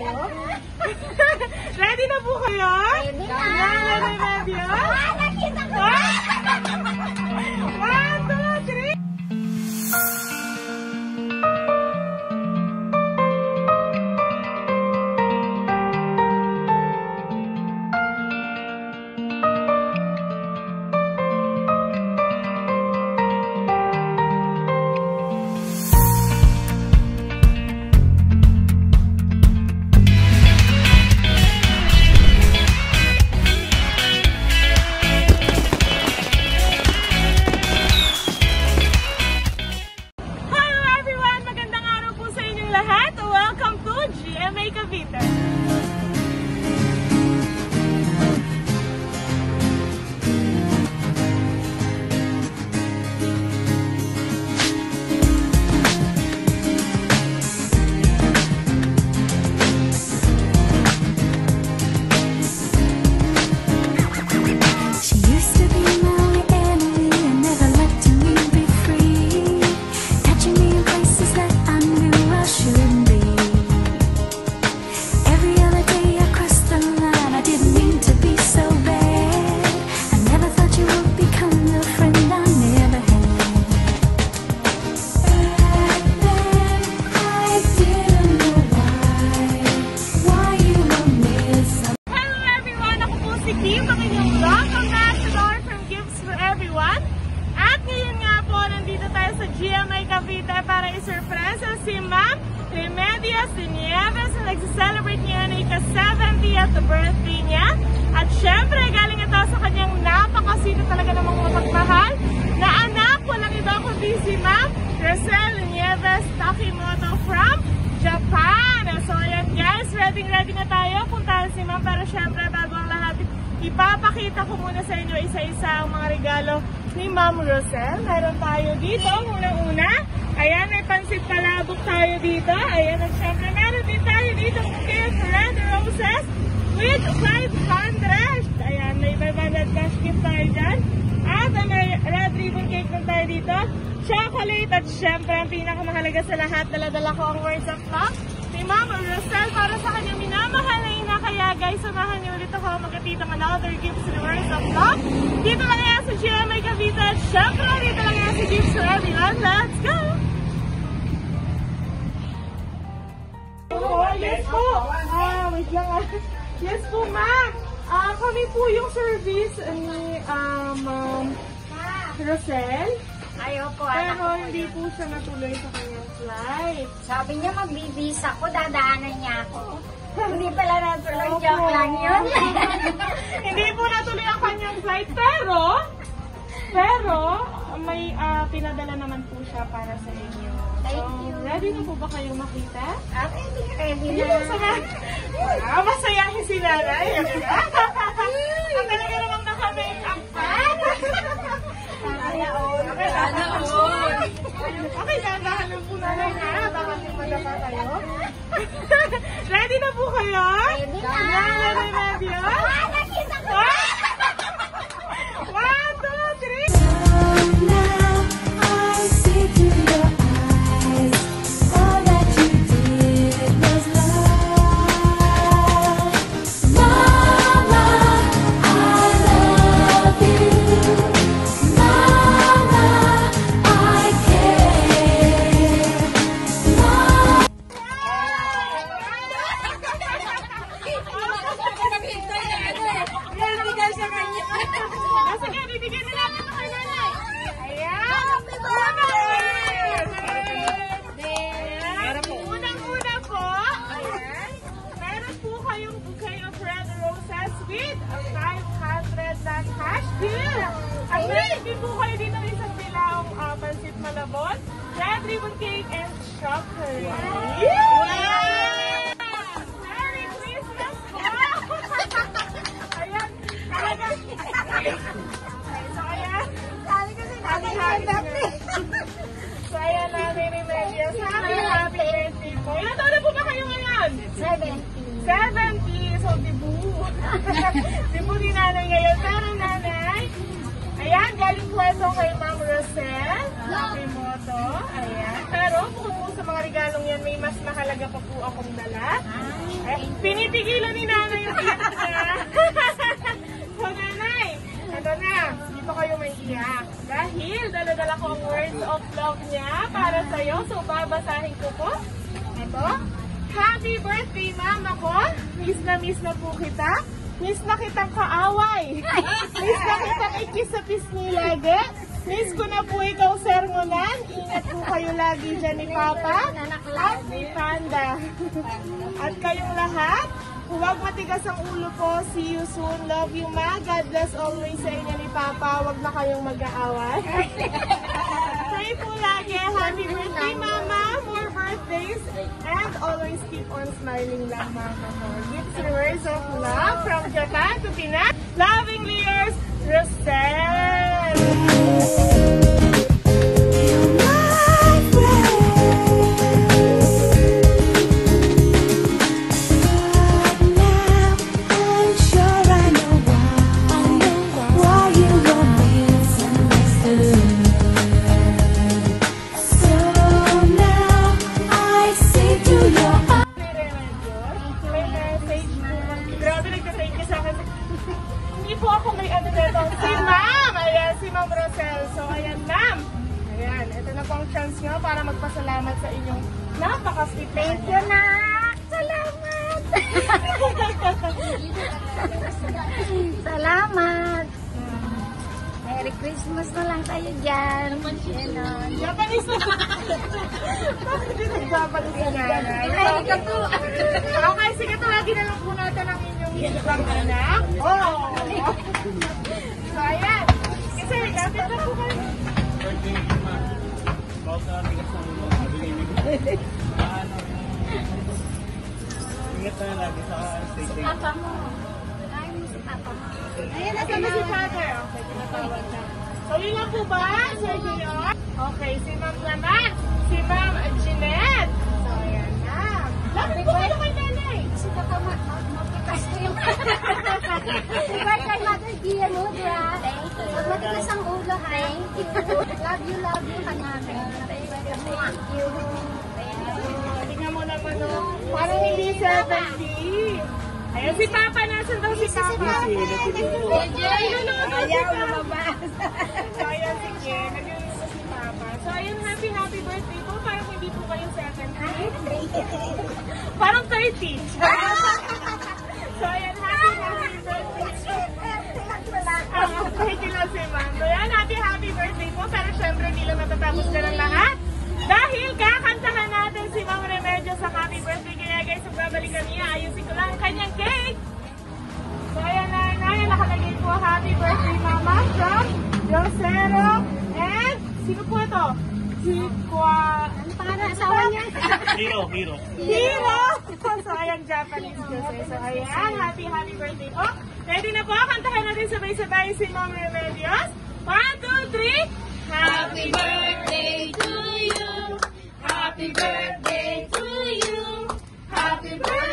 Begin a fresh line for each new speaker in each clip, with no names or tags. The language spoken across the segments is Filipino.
tayo? Ready na po kayo?
Ready na.
Nanay Nebia?
Ah, nakita ko!
One, ko muna sa inyo isa-isa ang mga regalo ni Ma'am Rosel. Meron tayo dito, unang-una. Ayan, may pansit palabok tayo dito. Ayan, at syempre meron din tayo dito gift red roses with 500. Ayan, may 500 cash gift tayo dyan. At may red ribbon cake din tayo dito. Chocolate at syempre ang pinakamahalaga sa lahat, daladala ko ang words of love ni Mama Rosel para sa kanyang minamahal na guys, samahan niyo ulit ako magkatita ng another gifts ni words of love. Dito lang yan sa GMA Cavite. At syempre, dito lang yan sa Gifts for Everyone. Let's go! Oh, yes po. Ah, wait lang ah. Yes po, ma'am. Ah, kami po yung service ni um, um, Rosel.
Anak
Pero hindi po siya natuloy sa kanyang flight.
Sabi niya magbibisa ko, dadaanan niya ako. Hindi pala natuloy,
Opo.
joke lang yun.
hindi po natuloy ang kanyang flight, pero, pero, may ah, pinadala naman po siya para sa inyo.
Thank
So,
you.
Ready na po ba kayong makita?
Ah, ready,
Hindi
na.
na sama. Ah, masayahin si nanay. Ang talaga namang naka-make up pa.
Sana all.
Sana all. Okay, dahan lang po nanay na. Baka may madapa kayo. Ready na po kayo?
Ready na.
Nanay na?
Ah,
malabon, red ribbon cake, and chocolate. Yeah! Merry Christmas po! Ayan, talagang... So, ayan.
Sabi ko si
Happy,
Nanay
happy
birthday.
So, ayan na, Mary Medias. Happy, happy birthday po. Ilan taon na po ba kayo ngayon?
70.
70. So, dibu. dibu ni nanay ngayon. Pero nanay, Ayan, galing po ito kay Ma'am Rosel. Happy mo to. Ayan. Pero bukod po sa mga regalong yan, may mas mahalaga pa po akong dala. Eh, pinipigilan ni nanay yung iyak niya. so nanay, ito na. Dito kayo may iyak. Dahil dala-dala ko ang words of love niya para sa'yo. So babasahin ko po. Ito. Happy birthday, mama ko. Miss na miss na po kita. Miss na kitang kaaway. Miss na kitang ikis sa pisngi lagi. Miss ko na po ikaw sermonan. Ingat po kayo lagi dyan ni Papa. At ni Panda. At kayong lahat, huwag matigas ang ulo po. See you soon. Love you, ma. God bless always sa inyo ni Papa. Huwag na kayong mag-aaway. Happy birthday, Mama. More birthdays. And always keep on smiling Mama. Gifts and words of love from Japan to Pinas. Lovingly yours, Rosel.
Christmas na lang tayo dyan. Ganon.
Japanese na. Bakit din nag-Japanese na nanay?
Ay, ka po.
Okay, sige, tawagin na lang po natin ang inyong isang anak. Oh! So, ayan. Kasi, lapit na po kayo.
Ingat na lagi sa state.
Papa mo.
Ayan, nasa na si father. Okay, tinatawag na. Po ba, Sir Junior? Okay, si Ma'am naman. Si Ma'am Jeanette. So, ayan na. Lapit po kayo kay nanay.
Si Papa mo. Matikas ko yung... Iba kay Mother Gia mo, Dra. Pag matikas ang ulo, hi. Love you, love you ka namin. Thank you.
Tingnan mo naman, no? Parang hindi 70. Ayan, si Papa. Nasaan Ayun, si Papa. So, ayan, sige. Nag-iuso si Papa. So, ayun, happy, happy birthday po. Parang hindi po kayo 70. Parang 30. so, ayan, happy, happy birthday. Ah, Thank you lang si Ma'am. So, yan, happy, birthday po. Pero syempre, hindi lang natatapos ka ng lahat. Dahil kakantahan natin Rosero. And, sino po ito? Si Kwa...
Ano ng asawa niya?
Hero, hero.
Hero! So, ayan, Japanese kasi. So, ayan, happy, happy birthday po. Ready na po, kantahan natin sabay-sabay si Mom Remedios. One, two, three. Happy birthday to you. Happy birthday to you. Happy birthday,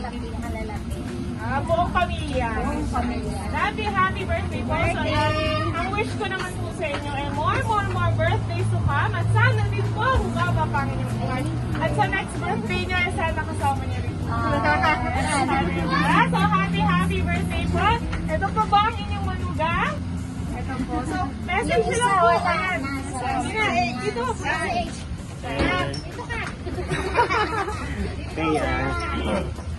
malapit malalapit.
Ah, buong pamilya.
Buong pamilya.
Happy, happy birthday po. So, ayan, ang wish ko naman po sa inyo ay more, more, more birthdays to come. At sana din po, humaba pa ang inyong buhay. At sa next birthday niyo, ay sana kasama niyo rin.
Ah?
So, happy, happy birthday po. Ito po ba ang inyong manugang? Ito po. So, message nyo lang po. Ayan. Sige eh, dito. Ayan. Dito ka.
Kaya,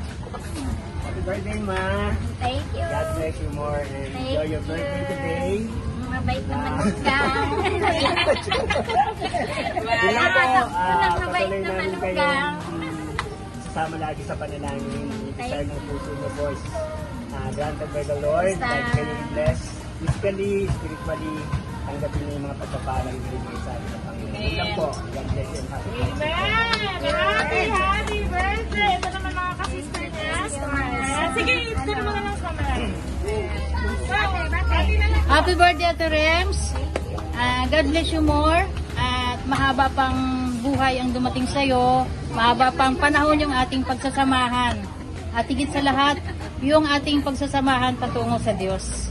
happy birthday, ma.
Thank you.
God bless you more and enjoy your birthday today.
Mabait naman ka.
Wala po, ah,
Mabait
patuloy
naman
namin
ka.
kayong sasama lagi sa panalangin. Desire ng puso niyo, boys. Ah, granted by the Lord, like kayo bless physically, spiritually, tanggapin niyo yung mga pagpapalang binigay sa atin ng Panginoon. Lang po. God bless you happy
Happy birthday,
Ate Rems. Ah, God bless you more. At mahaba pang buhay ang dumating sa'yo. Mahaba pang panahon yung ating pagsasamahan. At higit sa lahat, yung ating pagsasamahan patungo sa Diyos.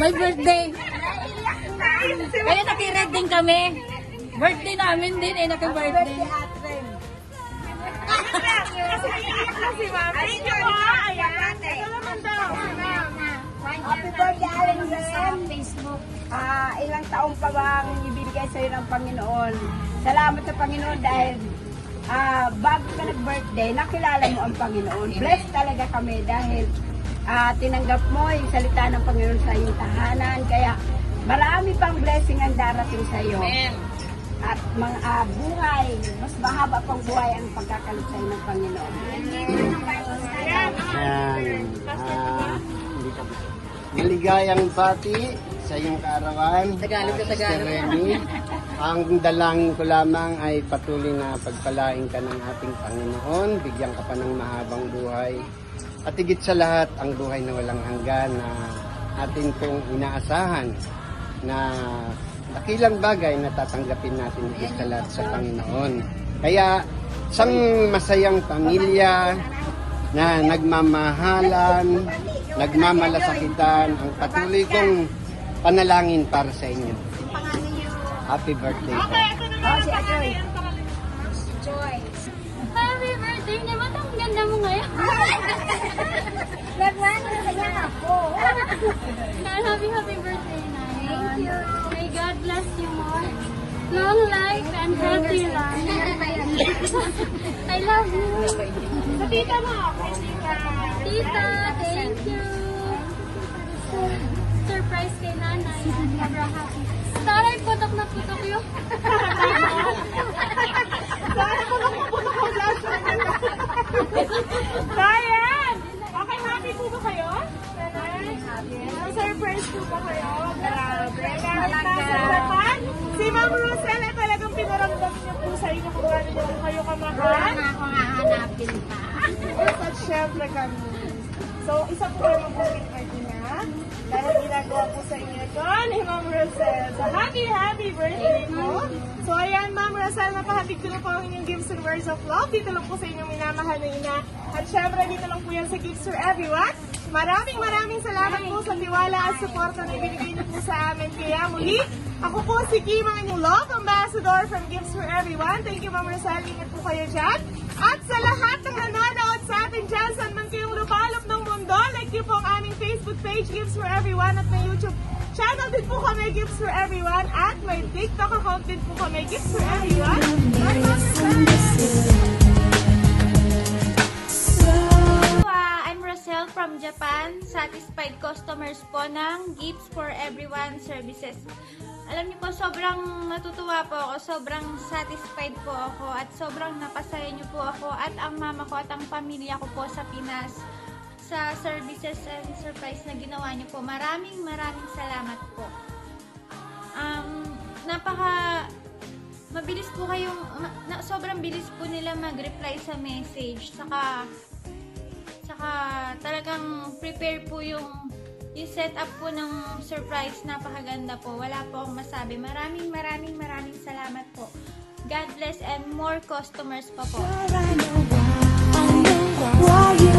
My birthday! Kaya nakired din kami. Birthday namin din eh, naki-birthday.
Happy birthday, Alan Ren.
Facebook.
Ah, ilang taong pa bang ibibigay sa'yo ng Panginoon? Salamat sa Panginoon dahil ah, bago ka nag-birthday, nakilala mo ang Panginoon. Blessed talaga kami dahil ah, tinanggap mo yung salita ng Panginoon sa iyong tahanan. Kaya marami pang blessing ang darating sa iyo. At mga ah, buhay, mas mahaba pang buhay ang iyo ng Panginoon.
Ayan.
Ayan. Ah, Maligayang bati sa iyong kaarawan.
Tagalog na
Sister
Tagalog.
Remy. Ang dalangin ko lamang ay patuloy na pagpalain ka ng ating Panginoon. Bigyan ka pa ng mahabang buhay. At higit sa lahat, ang buhay na walang hanggan na atin pong inaasahan na dakilang bagay na tatanggapin natin higit sa lahat sa Panginoon. Kaya, isang masayang pamilya na nagmamahalan, nagmamalasakitan, ang patuloy kong panalangin para sa inyo. Happy birthday.
Okay, ito naman.
Oh, si.
Ang pangalan.
Happy birthday naman. Ang ganda mo ngayon. Nagmano na kaya ako. happy, happy birthday, Nay. Thank you. May God bless you more. Long life and healthy life. I love you.
Sa tita mo. Kay tita.
Thank you. Surprise kay nanay. Sobrang happy. Taray, putok na putok yun.
So, ayan. Okay, happy po ba kayo? Surprise po ba kayo? Grabe. Japan, si Ma'am Rosel gaano niyo po kayo kamahal.
na ako nga hanapin pa.
At syempre kami. So, isa po kayo mag-booking party na. Dahil ginagawa po sa inyo ito ni Ma'am Rosel. So, happy, happy birthday po. So, ayan, Ma'am Rosel, napahatid ko na po ang inyong gifts and words of love. Dito lang po sa inyong minamahal na ina. At syempre, dito lang po yan sa Gifts for Everyone. Maraming maraming salamat po sa tiwala at suporta na ibinigay niyo po sa amin. Kaya muli, ako po si Kim, ang inyong love ambassador from Gifts for Everyone. Thank you, Ma'am Rosel. Ingat po kayo dyan. At sa lahat ng nanonood sa atin dyan, saan man kayong lupalop ng mundo, like po ang aming Facebook page, Gifts for Everyone, at may YouTube channel din po kami, Gifts for Everyone, at may TikTok account din po kami, Gifts for Everyone.
Uh, Satisfied customers po ng Gifts for Everyone services. Alam niyo po, sobrang natutuwa po ako, sobrang satisfied po ako, at sobrang napasaya niyo po ako, at ang mama ko at ang pamilya ko po sa Pinas sa services and surprise na ginawa niyo po. Maraming maraming salamat po. Um, napaka mabilis po kayong na, sobrang bilis po nila mag-reply sa message saka Tsaka talagang prepare po yung yung setup po ng surprise. Napakaganda po. Wala po akong masabi. Maraming maraming maraming salamat po. God bless and more customers pa po.
Sure, I know why, I know why you